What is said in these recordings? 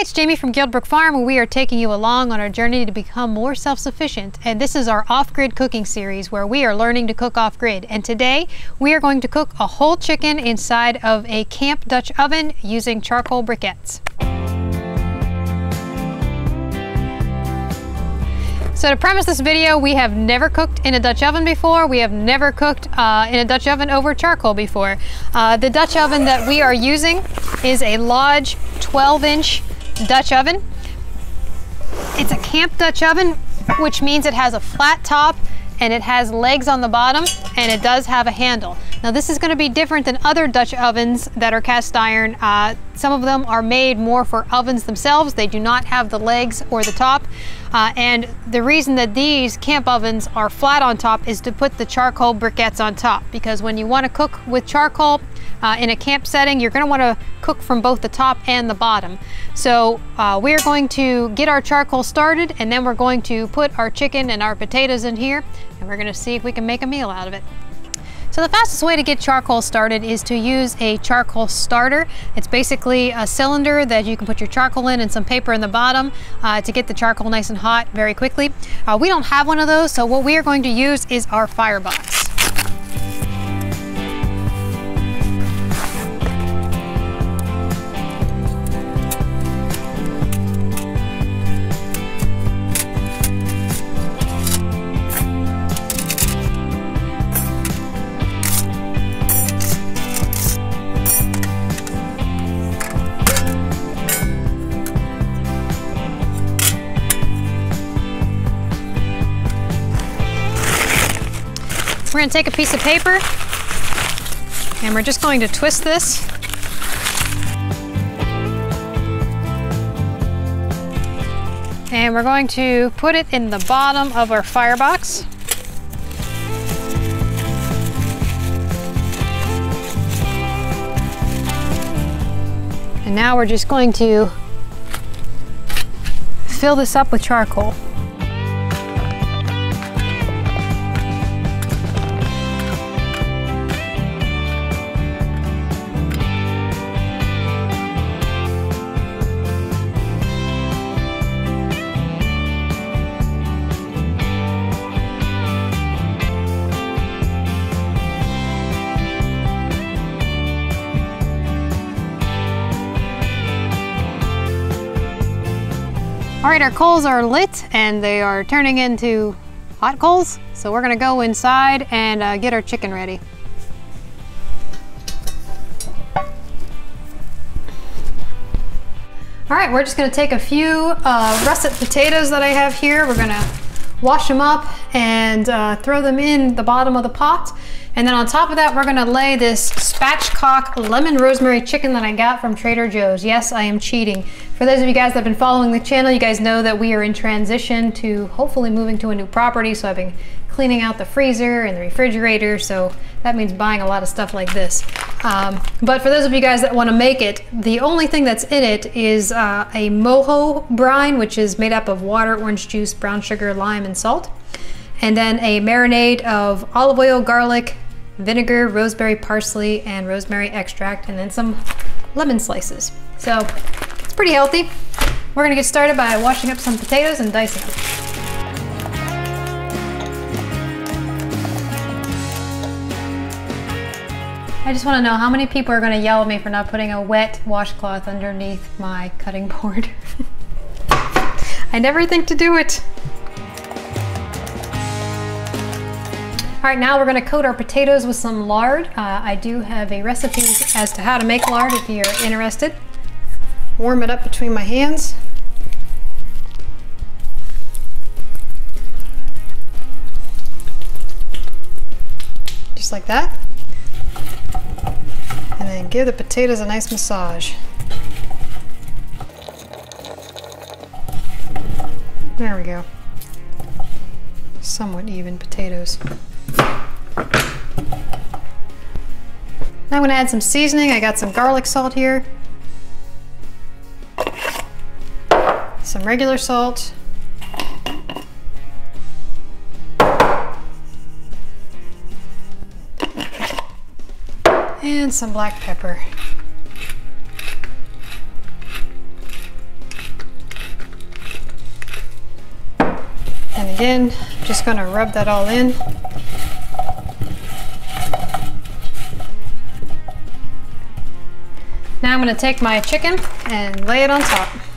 It's Jaime from Guildbrook Farm and we are taking you along on our journey to become more self-sufficient. And this is our off-grid cooking series where we are learning to cook off-grid. And today we are going to cook a whole chicken inside of a camp Dutch oven using charcoal briquettes. So to premise this video, we have never cooked in a Dutch oven before. We have never cooked uh, in a Dutch oven over charcoal before. Uh, the Dutch oven that we are using is a Lodge 12 inch Dutch oven. It's a camp Dutch oven, which means it has a flat top and it has legs on the bottom and it does have a handle. Now this is going to be different than other Dutch ovens that are cast iron. Uh, some of them are made more for ovens themselves. They do not have the legs or the top. Uh, and the reason that these camp ovens are flat on top is to put the charcoal briquettes on top because when you want to cook with charcoal uh, in a camp setting, you're going to want to cook from both the top and the bottom. So uh, we're going to get our charcoal started and then we're going to put our chicken and our potatoes in here and we're going to see if we can make a meal out of it. So the fastest way to get charcoal started is to use a charcoal starter. It's basically a cylinder that you can put your charcoal in and some paper in the bottom uh, to get the charcoal nice and hot very quickly. Uh, we don't have one of those, so what we are going to use is our firebox. We're to take a piece of paper and we're just going to twist this. And we're going to put it in the bottom of our firebox. And now we're just going to fill this up with charcoal. All right, our coals are lit and they are turning into hot coals. So we're gonna go inside and uh, get our chicken ready. All right, we're just gonna take a few uh, russet potatoes that I have here. We're gonna wash them up and uh, throw them in the bottom of the pot. And then on top of that, we're gonna lay this spatchcock lemon rosemary chicken that I got from Trader Joe's. Yes, I am cheating. For those of you guys that have been following the channel, you guys know that we are in transition to hopefully moving to a new property. So I've been cleaning out the freezer and the refrigerator. So that means buying a lot of stuff like this. Um, but for those of you guys that wanna make it, the only thing that's in it is uh, a mojo brine, which is made up of water, orange juice, brown sugar, lime, and salt and then a marinade of olive oil, garlic, vinegar, rosemary, parsley, and rosemary extract, and then some lemon slices. So pretty healthy. We're gonna get started by washing up some potatoes and dicing them. I just wanna know how many people are gonna yell at me for not putting a wet washcloth underneath my cutting board. I never think to do it. All right, now we're gonna coat our potatoes with some lard. Uh, I do have a recipe as to how to make lard if you're interested. Warm it up between my hands. Just like that. And then give the potatoes a nice massage. There we go. Somewhat even potatoes. Now I'm going to add some seasoning. I got some garlic salt here. some regular salt, and some black pepper. And again, just gonna rub that all in. Now I'm gonna take my chicken and lay it on top.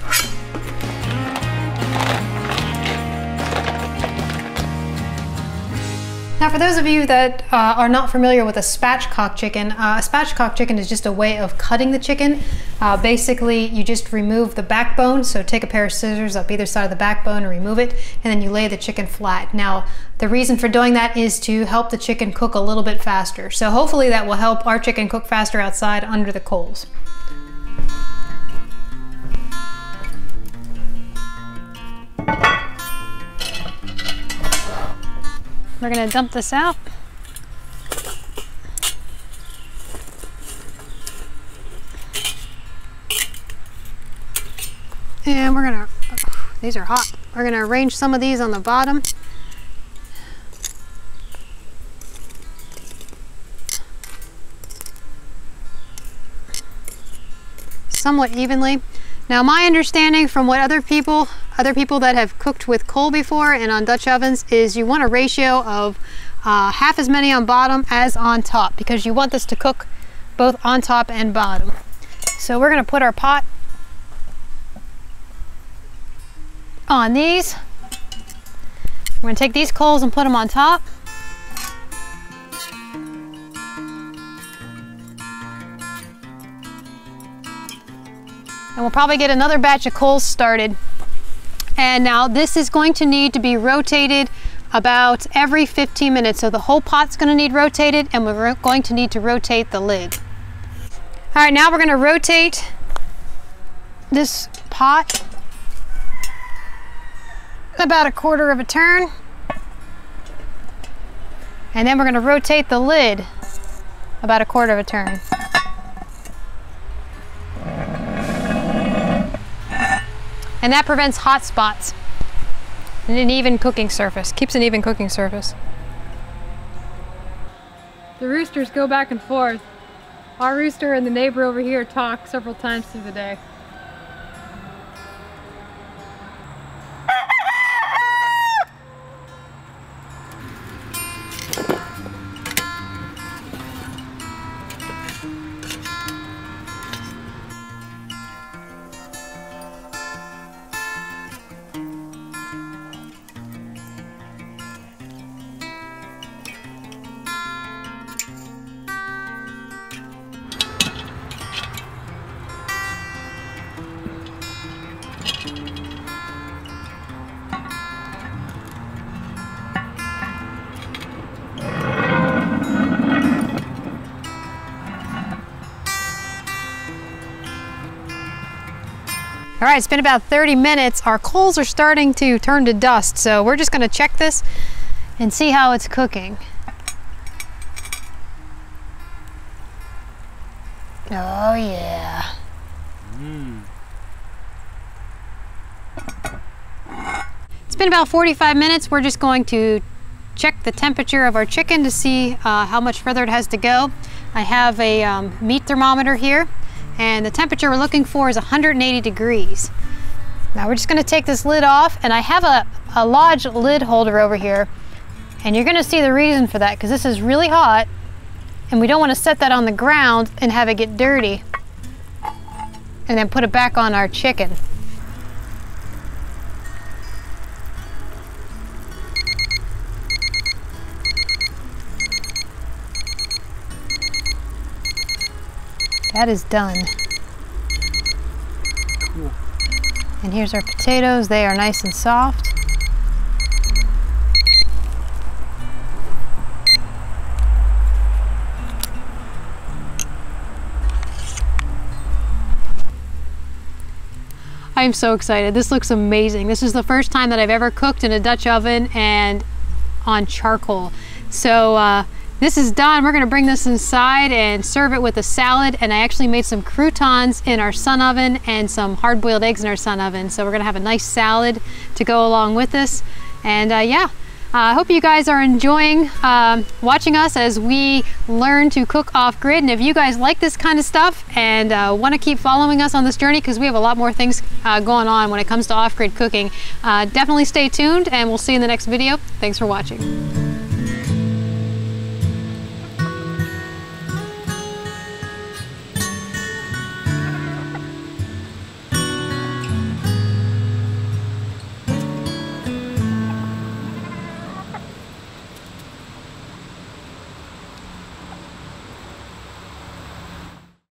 Now for those of you that uh, are not familiar with a spatchcock chicken, uh, a spatchcock chicken is just a way of cutting the chicken. Uh, basically, you just remove the backbone, so take a pair of scissors up either side of the backbone and remove it, and then you lay the chicken flat. Now, the reason for doing that is to help the chicken cook a little bit faster. So hopefully that will help our chicken cook faster outside under the coals. We're gonna dump this out. And we're gonna, these are hot. We're gonna arrange some of these on the bottom. Somewhat evenly. Now my understanding from what other people other people that have cooked with coal before and on Dutch ovens is you want a ratio of uh, half as many on bottom as on top because you want this to cook both on top and bottom. So we're gonna put our pot on these. We're gonna take these coals and put them on top. Probably get another batch of coals started and now this is going to need to be rotated about every 15 minutes. So the whole pot's gonna need rotated and we're going to need to rotate the lid. All right, now we're gonna rotate this pot about a quarter of a turn. And then we're gonna rotate the lid about a quarter of a turn. And that prevents hot spots and an even cooking surface, keeps an even cooking surface. The roosters go back and forth. Our rooster and the neighbor over here talk several times through the day. All right, it's been about 30 minutes. Our coals are starting to turn to dust, so we're just gonna check this and see how it's cooking. Oh yeah. Mm. It's been about 45 minutes. We're just going to check the temperature of our chicken to see uh, how much further it has to go. I have a um, meat thermometer here and the temperature we're looking for is 180 degrees. Now we're just gonna take this lid off and I have a, a Lodge lid holder over here and you're gonna see the reason for that because this is really hot and we don't wanna set that on the ground and have it get dirty and then put it back on our chicken. That is done. Cool. And here's our potatoes. They are nice and soft. I'm so excited. This looks amazing. This is the first time that I've ever cooked in a Dutch oven and on charcoal. So uh, this is done. We're gonna bring this inside and serve it with a salad. And I actually made some croutons in our sun oven and some hard-boiled eggs in our sun oven. So we're gonna have a nice salad to go along with this. And uh, yeah, I hope you guys are enjoying um, watching us as we learn to cook off grid. And if you guys like this kind of stuff and uh, want to keep following us on this journey, because we have a lot more things uh, going on when it comes to off grid cooking, uh, definitely stay tuned and we'll see you in the next video. Thanks for watching.